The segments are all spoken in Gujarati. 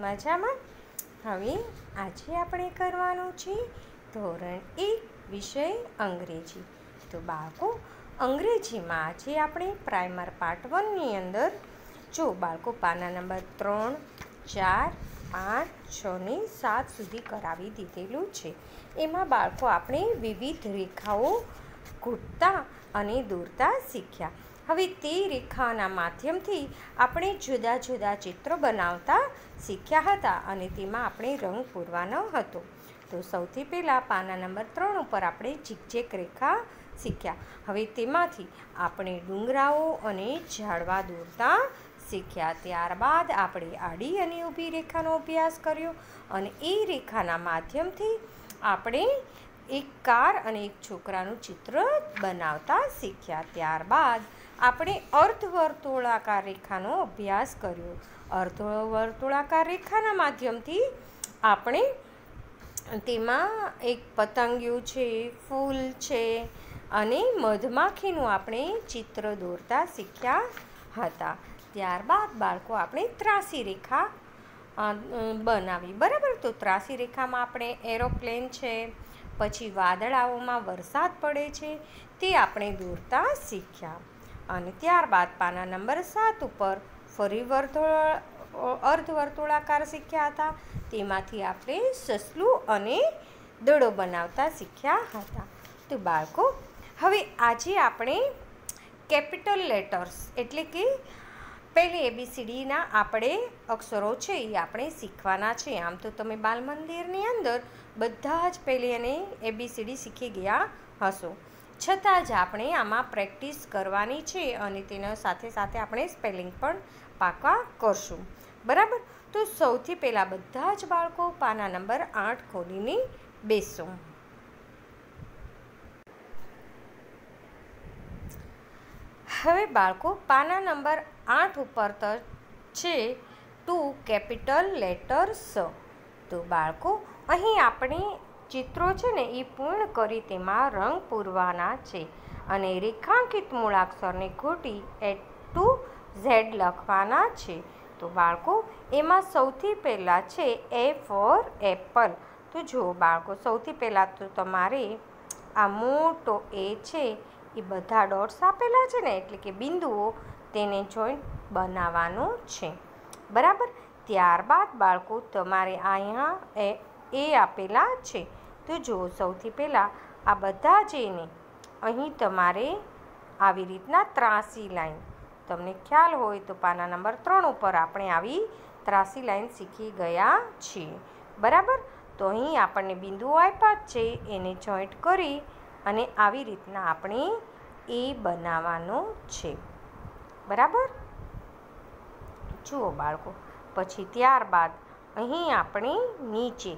મજામાં હવે આજે આપણે કરવાનું છે ધોરણ એક વિષય અંગ્રેજી. તો બાળકો, અંગ્રેજીમાં આજે આપણે પ્રાઇમર પાર્ટ વનની અંદર, જો બાળકો પાના નંબર ત્રણ, ચાર, પાંચ, છ ને સાત સુધી કરાવી દીધેલું છે. એમાં બાળકો આપણે વિવિધ રેખાઓ ઘૂંટતા અને દોરતા શીખ્યા. હવે તે રેખાના માધ્યમથી આપણે જુદા જુદા ચિત્રો બનાવતા શીખ્યા હતા અને તેમાં આપણે રંગ પૂરવાનો હતો. તો સૌથી પહેલાં પાના નંબર ત્રણ ઉપર આપણે ઝીકઝેક રેખા શીખ્યા. હવે તેમાંથી આપણે ડુંગરાઓ અને ઝાડવા દોરતા શીખ્યા. ત્યારબાદ આપણે આડી અને ઊભી રેખાનો અભ્યાસ કર્યો અને એ રેખાના માધ્યમથી આપણે એક કાર અને એક છોકરાનું ચિત્ર બનાવતા શીખ્યા. ત્યારબાદ આપણે અર્ધવર્તુળાકાર રેખાનો અભ્યાસ કર્યો. અર્ધવર્તુળાકાર રેખાના માધ્યમથી આપણે તેમાં એક પતંગિયું છે, ફૂલ છે અને મધમાખીનું આપણે ચિત્ર દોરતા શીખ્યા હતા. ત્યારબાદ બાળકો આપણે ત્રાસી રેખા બનાવી. બરાબર? તો ત્રાસી રેખામાં આપણે એરોપ્લેન છે, પછી વાદળાઓમાં વરસાદ પડે છે, તે આપણે દોરતા શીખ્યા. અને ત્યારબાદ પાના નંબર સાત ઉપર ફરી વર્તુળ અર્ધવર્તુળાકાર શીખ્યા હતા. તેમાંથી આપણે સસલું અને દડો બનાવતા શીખ્યા હતા. તો બાળકો, હવે આજે આપણે કેપિટલ લેટર્સ એટલે કે પહેલી એબીસીડીના આપણે અક્ષરો છે એ આપણે શીખવાના છે. આમ તો તમે બાલ મંદિરની અંદર બધા જ પહેલી અને એબીસીડી શીખી ગયા હશો. છતાં જ આપણે આમાં પ્રેક્ટિસ કરવાની છે અને તેના સાથે સાથે આપણે સ્પેલિંગ પણ પાકા કરશું. બરાબર? તો સૌથી પહેલાં બધા જ બાળકો પાના નંબર આઠ ખોલીને બેસો. હવે બાળકો, પાના નંબર આઠ ઉપર તો છે ટુ કેપિટલ લેટર સ તો બાળકો, અહીં આપણે ચિત્રો છે ને એ પૂર્ણ કરી તેમાં રંગ પૂરવાના છે. અને રેખાંકિત મૂળાક્ષરને ખોટી એ ટુ ઝેડ લખવાના છે. તો બાળકો, એમાં સૌથી પહેલાં છે એ ફોર એપલ. તો જુઓ બાળકો, સૌથી પહેલાં તો તમારે આ મોટો એ છે એ બધા ડોટ્સ આપેલા છે ને, એટલે કે બિંદુઓ તેને જોઈન્ટ બનાવવાનું છે. બરાબર? ત્યારબાદ બાળકો, તમારે અહીંયા એ આપેલા છે. તો જુઓ સૌથી પહેલાં આ બધા જઈને અહીં તમારે આવી રીતના ત્રાસી લાઈન. તમને ખ્યાલ હોય તો પાના નંબર ત્રણ ઉપર આપણે આવી ત્રાસી લાઈન શીખી ગયા છીએ. બરાબર? તો અહીં આપણને બિંદુઓ આપ્યા છે, એને જોઈન્ટ કરી અને આવી રીતના આપણે એ બનાવવાનો છે. બરાબર? જુઓ બાળકો, પછી ત્યારબાદ અહીં આપણે નીચે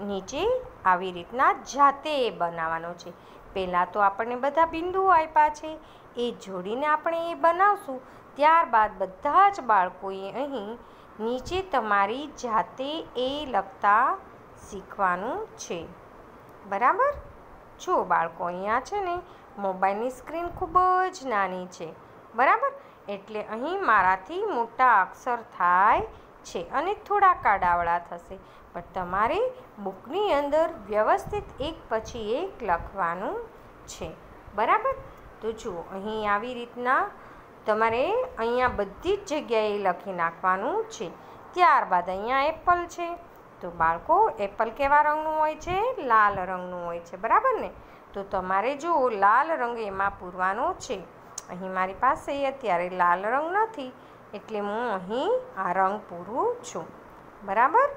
નીચે આવી રીતના જાતે એ બનાવવાનો છે. પહેલાં તો આપણને બધા બિંદુઓ આપ્યા છે. એ જોડીને આપણે એ બનાવશું. ત્યારબાદ બધા જ બાળકોએ અહીં નીચે તમારી જાતે એ લખતા શીખવાનું છે. બરાબર? જો બાળકો અહીંયા છે ને, મોબાઈલની સ્ક્રીન ખૂબ જ નાની છે. બરાબર? એટલે અહીં મારાથી મોટા અક્ષર થાય છે અને થોડા કાડાવડા થશે. પણ તમારે બુકની અંદર વ્યવસ્થિત એક પછી એક લખવાનું છે. બરાબર? તો જુઓ, અહીં આવી રીતના તમારે અહીંયા બધી જ જગ્યાએ લખી નાખવાનું છે. ત્યારબાદ અહીંયા એપલ છે. તો બાળકો, એપલ કેવા રંગનું હોય છે? લાલ રંગનું હોય છે. બરાબર ને? તો તમારે જો લાલ રંગ એમાં પૂરવાનો છે. અહીં મારી પાસે અત્યારે લાલ રંગ નથી. એટલે હું અહીં આ રંગ પૂરું છું. બરાબર?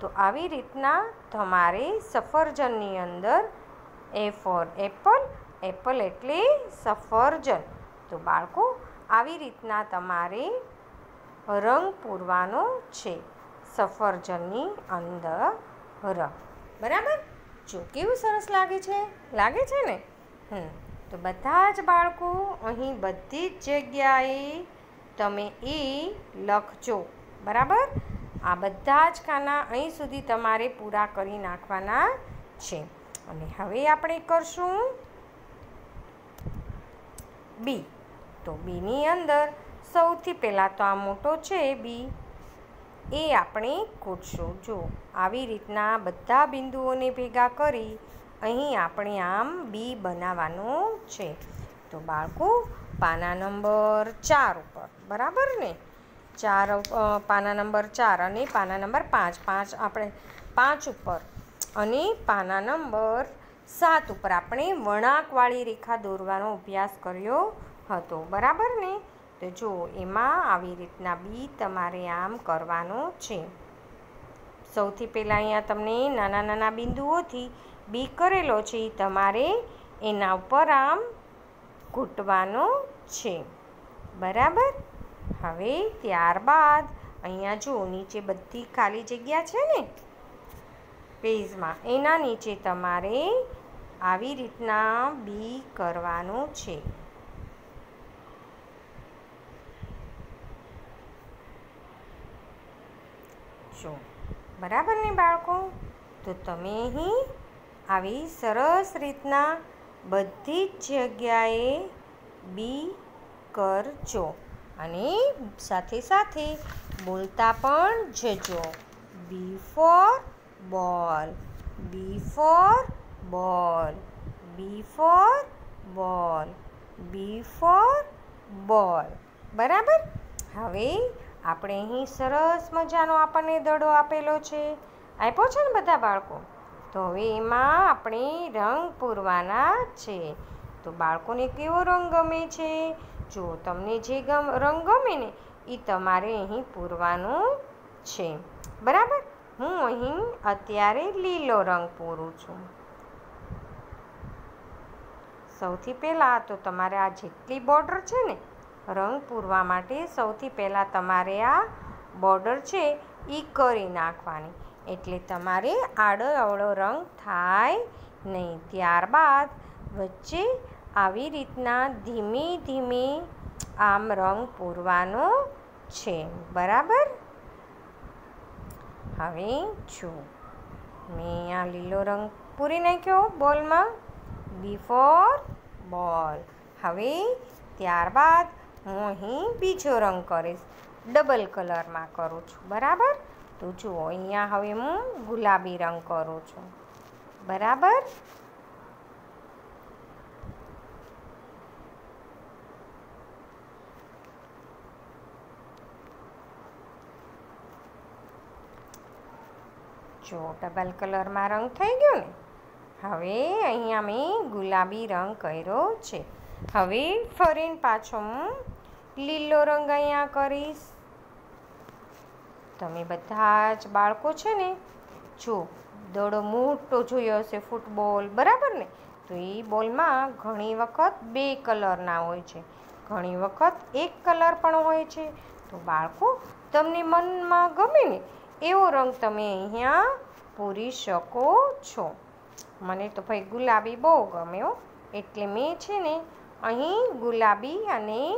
તો આવી રીતના તમારે સફરજનની અંદર એ ફોર એપલ એપલ એટલે સફરજન. તો બાળકો, આવી રીતના તમારે રંગ પૂરવાનો છે સફરજનની અંદર રંગ બરાબર? જો કેવું સરસ લાગે છે? લાગે છે ને? હમ. તો બધા જ બાળકો અહીં બધી જ જગ્યાએ તમે એ લખજો. બરાબર? આ બધા જ ખાના અહીં સુધી તમારે પૂરા કરી નાખવાના છે. અને હવે આપણે કરશું બી તો બીની અંદર સૌથી પહેલાં તો આ મોટો છે બી એ આપણે કૂટશું જો આવી રીતના બધા બિંદુઓને ભેગા કરી અહીં આપણે આમ બી બનાવવાનું છે. તો બાળકો, પાના નંબર ચાર ઉપર. બરાબર ને? ચાર પાના નંબર ચાર અને પાના નંબર પાંચ. પાંચ આપણે, પાંચ ઉપર અને પાના નંબર સાત ઉપર આપણે વળાંકવાળી રેખા દોરવાનો અભ્યાસ કર્યો હતો. બરાબર ને? તો જો, એમાં આવી રીતના બી તમારે આમ કરવાનો છે. સૌથી પહેલાં અહીંયા તમને નાના નાના બિંદુઓથી બી કરેલો છે. તમારે એના ઉપર આમ ઘૂંટવાનો છે. બરાબર? હવે ત્યારબાદ અહીંયા જો નીચે બધી ખાલી જગ્યા છે ને, પેજમાં, એના નીચે તમારે આવી રીતના બી કરવાનું છે. જો, બરાબર ને બાળકો? તો તમે અહીં આવી સરસ રીતના બધી જ જગ્યાએ બી કરજો અને સાથે સાથે બોલતા પણ જજો. બી ફોર બોલ બી ફોર બોલ બી ફોર બોલ બી ફોર બોલ બરાબર? હવે આપણે અહીં સરસ મજાનો આપણને દડો આપેલો છે. આપ્યો છે ને બધા બાળકો? તો હવે એમાં આપણે રંગ પૂરવાના છે. તો બાળકોને કેવો રંગ ગમે છે? જો તમને જે ગમ, રંગ ગમે ને એ તમારે અહીં પૂરવાનું છે. બરાબર? હું અહીં અત્યારે લીલો રંગ પૂરું છું. સૌથી પહેલાં તો તમારે આ જેટલી બોર્ડર છે ને, રંગ પૂરવા માટે સૌથી પહેલાં તમારે આ બોર્ડર છે એ કરી નાખવાની. એટલે તમારે આડો અવળો રંગ થાય નહીં. ત્યારબાદ વચ્ચે આવી રીતના ધીમે ધીમે આમ રંગ પૂરવાનો છે. બરાબર? હવે જો મેં આ લીલો રંગ પૂરી નાખ્યો બોલમાં. બિફોર બોલ હવે ત્યારબાદ હું અહીં બીજો રંગ કરીશ. ડબલ કલરમાં કરું છું. બરાબર? તો જુઓ, અહીંયા હવે હું ગુલાબી રંગ કરું છું. બરાબર? જો ડબલ કલરમાં રંગ થઈ ગયો ને? હવે અહીંયા મેં ગુલાબી રંગ કર્યો છે. હવે ફરીને પાછો હું લીલો રંગ અહીંયા કરીશ. તમે બધા જ બાળકો છે ને, જો દડો મોટો જોયો હશે ફૂટબોલ, બરાબર ને? તો એ બોલમાં ઘણી વખત બે કલરના હોય છે. ઘણી વખત એક કલર પણ હોય છે. તો બાળકો, તમને મનમાં ગમે ને, એવો રંગ તમે અહીંયા પૂરી શકો છો. મને તો ભાઈ ગુલાબી બહુ ગમ્યો એટલે મેં છે ને, અહીં ગુલાબી અને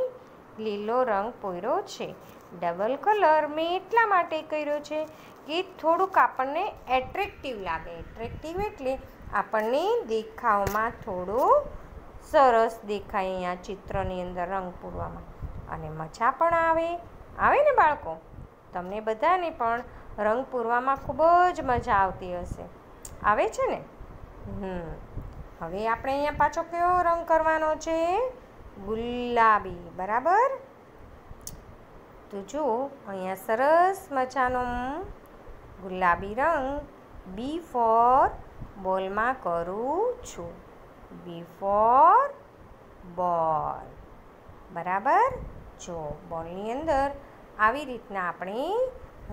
લીલો રંગ પૂર્યો છે. ડબલ કલર મેં એટલા માટે કર્યો છે કે થોડુંક આપણને એટ્રેક્ટિવ લાગે. એટ્રેક્ટિવ એટલે આપણને દેખાવમાં થોડું સરસ દેખાય અહીંયા ચિત્રની અંદર રંગ પૂરવામાં. અને મજા પણ આવે. આવે ને બાળકો? તમને બધાને પણ રંગ પૂરવામાં ખૂબ જ મજા આવતી હશે. આવે છે ને? હમ. હવે આપણે અહીંયા પાછો કયો રંગ કરવાનો છે? ગુલાબી. બરાબર? તો જો, અહીંયા સરસ મજાનો ગુલાબી રંગ બી ફોર બોલમાં કરું છું. બી ફોર બોલ. બરાબર? જો, બોલની અંદર આવી રીતના આપણે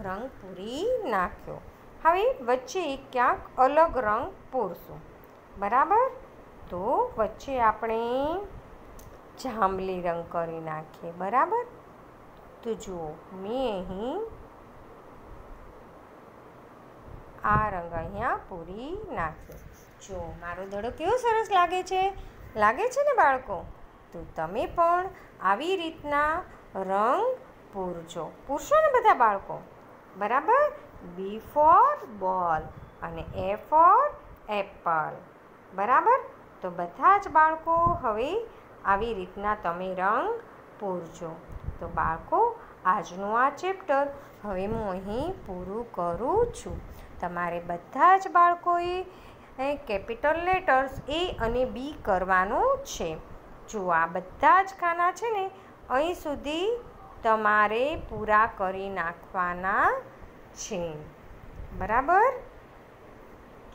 રંગ પૂરી નાખ્યો. હવે વચ્ચે ક્યાંક અલગ રંગ પૂરશું. બરાબર? તો વચ્ચે આપણે જાંબલી રંગ કરી નાખીએ. બરાબર? તો જુઓ મેં અહીં આ રંગ અહીંયા પૂરી નાખ્યો. જો મારો દડો કેવો સરસ લાગે છે? લાગે છે ને બાળકો? તો તમે પણ આવી રીતના રંગ પૂરજો. પૂરશો ને બધા બાળકો? બરાબર? બી ફોર બોલ અને એ ફોર એપલ બરાબર? તો બધા જ બાળકો હવે આવી રીતના તમે રંગ પૂરજો. તો બાળકો, આજનું આ ચેપ્ટર હવે હું અહીં પૂરું કરું છું. તમારે બધા જ બાળકોએ કેપિટલ લેટર્સ એ અને બી કરવાનું છે. જો આ બધા જ ખાના છે ને, અહીં સુધી તમારે પૂરા કરી નાખવાના છે. બરાબર?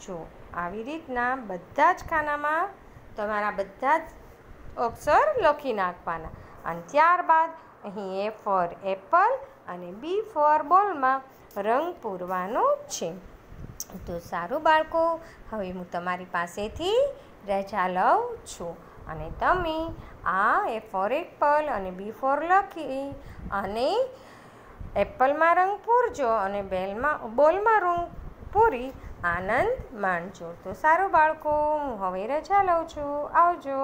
જો આવી રીતના બધા જ ખાનામાં તમારા બધા જ અક્ષર લખી નાખવાના. અને ત્યારબાદ અહીં એ ફોર એપલ અને બી ફોર બોલમાં રંગ પૂરવાનો છે. તો સારું બાળકો, હવે હું તમારી પાસેથી રજા લઉં છું. અને તમે આ એ ફોર એપલ અને બી ફોર લખી અને એપલમાં રંગ પૂરજો અને બેલમાં બોલમાં રંગ પૂરી આનંદ માણજો. તો સારું બાળકો, હું હવે રજા લઉં છું. આવજો.